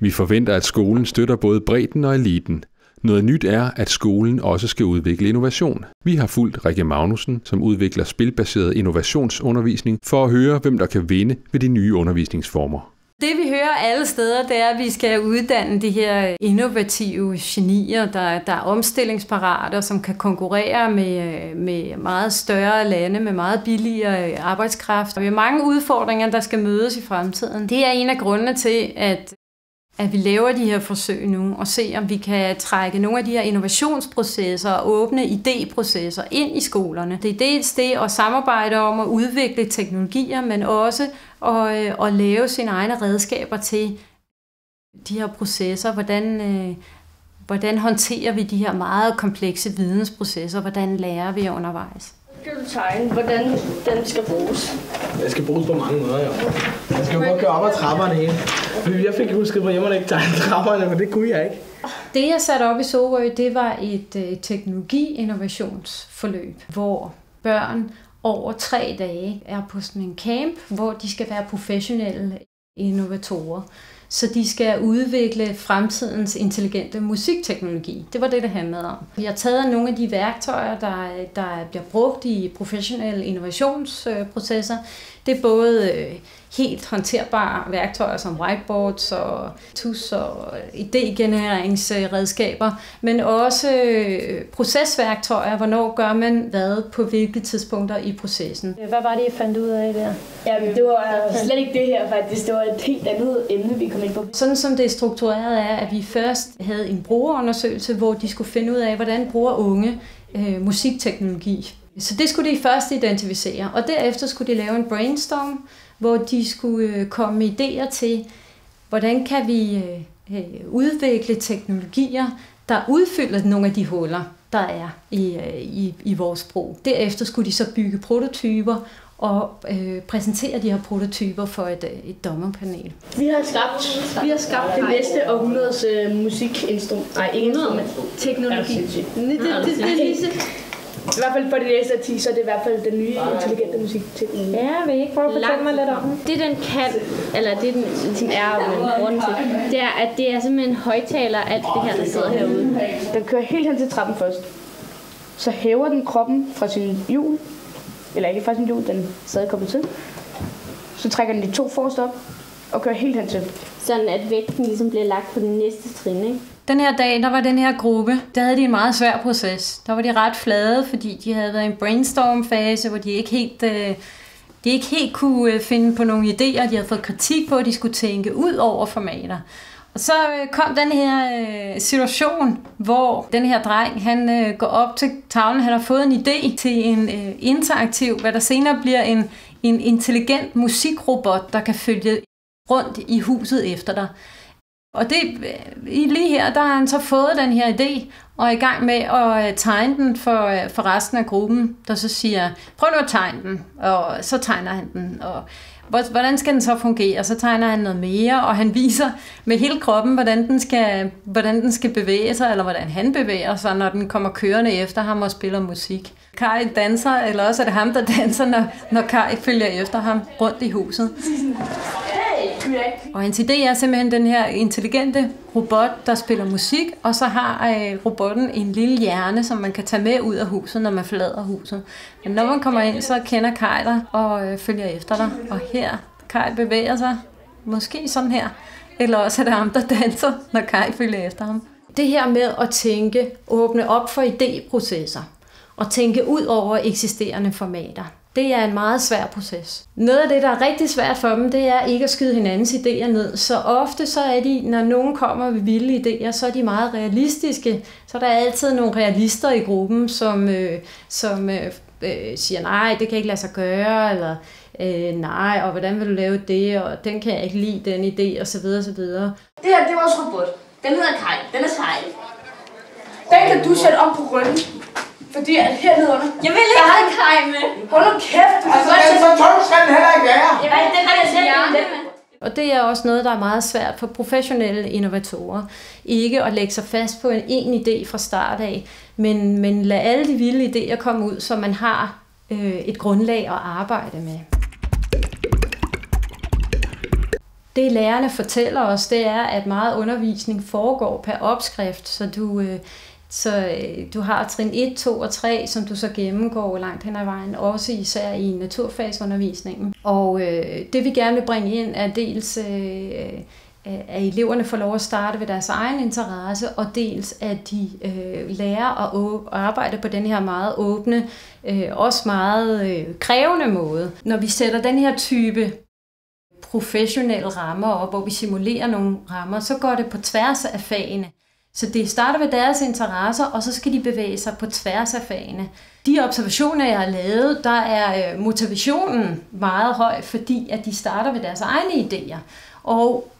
Vi forventer, at skolen støtter både bredden og eliten. Noget nyt er, at skolen også skal udvikle innovation. Vi har fulgt Rikke Magnussen, som udvikler spilbaseret innovationsundervisning, for at høre, hvem der kan vinde ved de nye undervisningsformer. Det vi hører alle steder, det er, at vi skal uddanne de her innovative genier, der, der er omstillingsparate, som kan konkurrere med, med meget større lande, med meget billigere arbejdskraft. Og vi har mange udfordringer, der skal mødes i fremtiden. Det er en af grundene til, at at vi laver de her forsøg nu og se, om vi kan trække nogle af de her innovationsprocesser og åbne idéprocesser ind i skolerne. Det er dels det at samarbejde om at udvikle teknologier, men også at, øh, at lave sine egne redskaber til de her processer. Hvordan, øh, hvordan håndterer vi de her meget komplekse vidensprocesser? Hvordan lærer vi undervejs? Skal du tegne, hvordan den skal bruges? Jeg skal bruges på mange måder, jo. Jeg skal jo godt køre op ad trapperne hele. Fordi jeg fik husket på hjemme, at ikke tegne trapperne, men det kunne jeg ikke. Det, jeg satte op i Sorø, det var et øh, teknologi-innovationsforløb, hvor børn over tre dage er på sådan en camp, hvor de skal være professionelle innovatorer. Så de skal udvikle fremtidens intelligente musikteknologi. Det var det, det handlede om. Vi har taget nogle af de værktøjer, der, der bliver brugt i professionelle innovationsprocesser. Det er både øh, helt håndterbare værktøjer som whiteboards og tus og idégenereringsredskaber, men også øh, procesværktøjer. Hvornår gør man hvad på hvilke tidspunkter i processen? Hvad var det, I fandt ud af der? Ja, det var slet ikke det her faktisk. Det var et helt andet emne, vi kom ind på. Sådan som det er struktureret er, at vi først havde en brugerundersøgelse, hvor de skulle finde ud af, hvordan bruger unge øh, musikteknologi. Så det skulle de først identificere, og derefter skulle de lave en brainstorm, hvor de skulle øh, komme med idéer til, hvordan kan vi øh, øh, udvikle teknologier, der udfylder nogle af de huller, der er i, i, i vores sprog. Derefter skulle de så bygge prototyper og øh, præsentere de her prototyper for et, et dommerpanel. Vi har skabt, vi har skabt det næste århundredes øh, musikinstrument. Nej, ikke instrument. Teknologi. Det, det, det, det, det, det, i hvert fald for de næste 10, så er det i hvert fald den nye intelligente musikteknologi. Ja, vil I ikke prøve at fortælle mig lidt om den? Det den kan, eller det den ligesom er grunden til, det er, at det er simpelthen højtaler alt det her, der sidder herude. Den kører helt hen til trappen først. Så hæver den kroppen fra sin hjul, eller ikke fra sin hjul, den stadig kommet til. Så trækker den de to forreste op, og kører helt hen til. Sådan at vægten ligesom bliver lagt på den næste trin, ikke? Den her dag, der var den her gruppe, der havde de en meget svær proces. Der var de ret flade, fordi de havde været i en brainstorm-fase, hvor de ikke helt, øh, de ikke helt kunne øh, finde på nogle idéer. De havde fået kritik på, at de skulle tænke ud over formater. Og så øh, kom den her øh, situation, hvor den her dreng, han øh, går op til tavlen, han har fået en idé til en øh, interaktiv, hvad der senere bliver en, en intelligent musikrobot, der kan følge rundt i huset efter dig. Og det, lige her, der har han så fået den her idé, og er i gang med at øh, tegne den for, øh, for resten af gruppen, der så siger, prøv nu at tegne den, og så tegner han den, og hvordan skal den så fungere? Så tegner han noget mere, og han viser med hele kroppen, hvordan den skal, hvordan den skal bevæge sig, eller hvordan han bevæger sig, når den kommer kørende efter ham og spiller musik. Kai danser, eller også er det ham, der danser, når, når Kai følger efter ham rundt i huset. Og hans idé er simpelthen den her intelligente robot, der spiller musik, og så har øh, robotten en lille hjerne, som man kan tage med ud af huset, når man forlader huset. Men når man kommer ind, så kender Kai dig og øh, følger efter dig. Og her, Kai bevæger sig, måske sådan her, eller også er det ham, der danser, når Kai følger efter ham. Det her med at tænke, åbne op for idéprocesser, og tænke ud over eksisterende formater det er en meget svær proces. Noget af det, der er rigtig svært for dem, det er ikke at skyde hinandens idéer ned. Så ofte så er de, når nogen kommer med vilde idéer, så er de meget realistiske. Så der er altid nogle realister i gruppen, som, øh, som øh, øh, siger, nej, det kan ikke lade sig gøre, eller øh, nej, og hvordan vil du lave det, og den kan jeg ikke lide, den idé, osv. videre. Det her, det er vores robot. Den hedder Kai. Den er sej. Den kan du sætte om på ryggen. Fordi at hernede under... Jeg vil ikke have Kai med. Hold nu kæft. Du altså, den så tung skal den heller ikke være. Vil den har jeg med. Og det er også noget, der er meget svært for professionelle innovatorer. Ikke at lægge sig fast på en, en idé fra start af, men, men lade alle de vilde idéer komme ud, så man har øh, et grundlag at arbejde med. Det lærerne fortæller os, det er, at meget undervisning foregår per opskrift, så du, øh, så øh, du har trin 1, 2 og 3, som du så gennemgår langt hen ad vejen, også især i naturfagsundervisningen. Og øh, det vi gerne vil bringe ind er dels, øh, øh at eleverne får lov at starte ved deres egen interesse, og dels at de øh, lærer at arbejde på den her meget åbne, øh, også meget øh, krævende måde. Når vi sætter den her type professionelle rammer op, hvor vi simulerer nogle rammer, så går det på tværs af fagene. Så det starter ved deres interesser, og så skal de bevæge sig på tværs af fagene. De observationer, jeg har lavet, der er øh, motivationen meget høj, fordi at de starter ved deres egne idéer. Og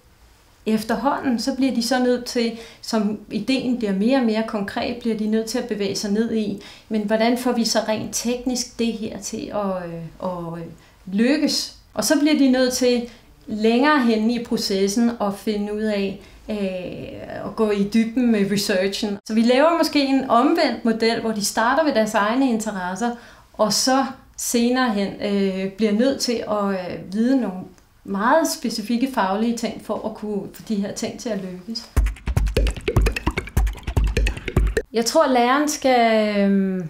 efterhånden, så bliver de så nødt til, som ideen bliver mere og mere konkret, bliver de nødt til at bevæge sig ned i, men hvordan får vi så rent teknisk det her til at, øh, at øh, lykkes? Og så bliver de nødt til længere hen i processen at finde ud af, øh, at gå i dybden med researchen. Så vi laver måske en omvendt model, hvor de starter ved deres egne interesser, og så senere hen øh, bliver nødt til at øh, vide nogle meget specifikke faglige ting for at kunne få de her ting til at lykkes. Jeg tror, at læreren skal øh,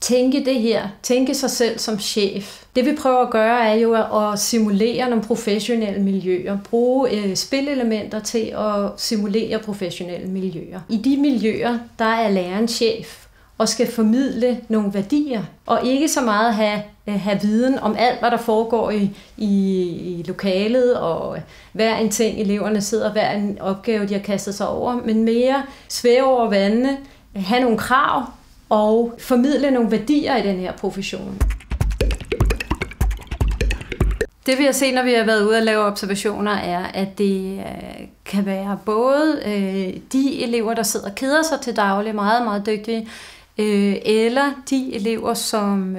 tænke det her, tænke sig selv som chef. Det vi prøver at gøre er jo at simulere nogle professionelle miljøer, bruge øh, spilelementer til at simulere professionelle miljøer. I de miljøer, der er læreren chef og skal formidle nogle værdier, og ikke så meget have, øh, have viden om alt, hvad der foregår i, i, i lokalet, og øh, hver en ting eleverne sidder, hver en opgave, de har kastet sig over, men mere svæve over vandene, have nogle krav, og formidle nogle værdier i den her profession. Det vi har set, når vi har været ude og lave observationer, er, at det øh, kan være både øh, de elever, der sidder og keder sig til daglig, meget, meget dygtige, øh, eller de elever, som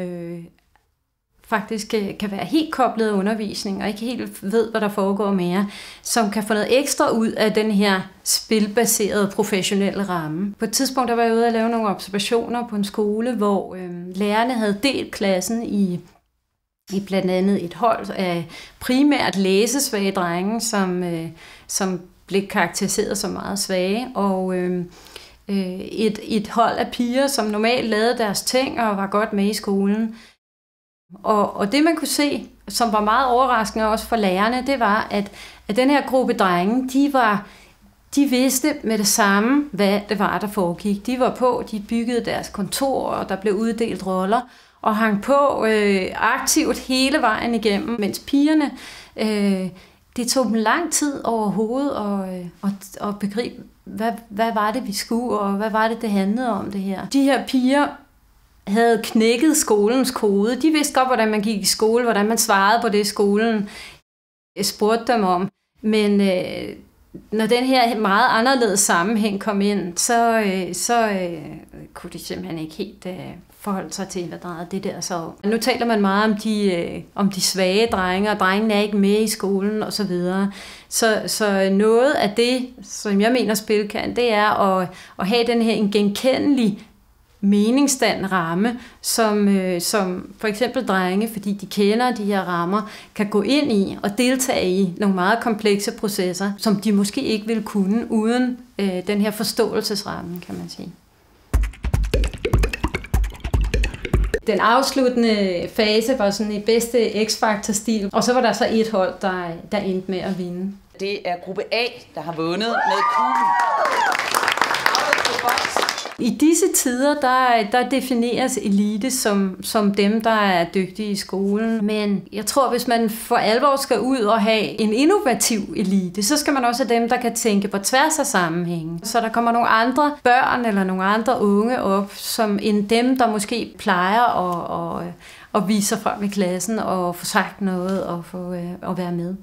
faktisk øh, kan være helt koblet af undervisning og ikke helt ved, hvad der foregår mere, som kan få noget ekstra ud af den her spilbaserede professionelle ramme. På et tidspunkt der var jeg ude og lave nogle observationer på en skole, hvor øh, lærerne havde delt klassen i i blandt andet et hold af primært læsesvage drenge, som, øh, som blev karakteriseret som meget svage, og øh, øh, et, et hold af piger, som normalt lavede deres ting og var godt med i skolen. Og, og det man kunne se, som var meget overraskende også for lærerne, det var, at, at den her gruppe drenge, de var de vidste med det samme, hvad det var, der foregik. De var på, de byggede deres kontor, og der blev uddelt roller og hang på øh, aktivt hele vejen igennem, mens pigerne, øh, det tog dem lang tid overhovedet at, øh, at, at begribe, hvad, hvad var det, vi skulle, og hvad var det, det handlede om det her. De her piger havde knækket skolens kode. De vidste godt, hvordan man gik i skole, hvordan man svarede på det, skolen øh, spurgte dem om. Men øh, når den her meget anderledes sammenhæng kom ind, så, øh, så øh, kunne de simpelthen ikke helt øh, forholde sig til, hvad drejede det der så om. Nu taler man meget om de, øh, om de svage drenge, og drengene er ikke med i skolen osv. Så, videre. så, så noget af det, som jeg mener spil kan, det er at, at have den her en genkendelig meningsstand ramme, som, øh, som for eksempel drenge, fordi de kender de her rammer, kan gå ind i og deltage i nogle meget komplekse processer, som de måske ikke ville kunne uden øh, den her forståelsesramme, kan man sige. Den afsluttende fase var sådan i bedste X-Factor-stil, og så var der så et hold, der, der endte med at vinde. Det er gruppe A, der har vundet med kuglen. I disse tider, der, der defineres elite som, som dem, der er dygtige i skolen. Men jeg tror, hvis man for alvor skal ud og have en innovativ elite, så skal man også have dem, der kan tænke på tværs af sammenhængen. Så der kommer nogle andre børn eller nogle andre unge op, som end dem, der måske plejer at, at, at vise sig frem i klassen og få sagt noget og få, øh, at være med.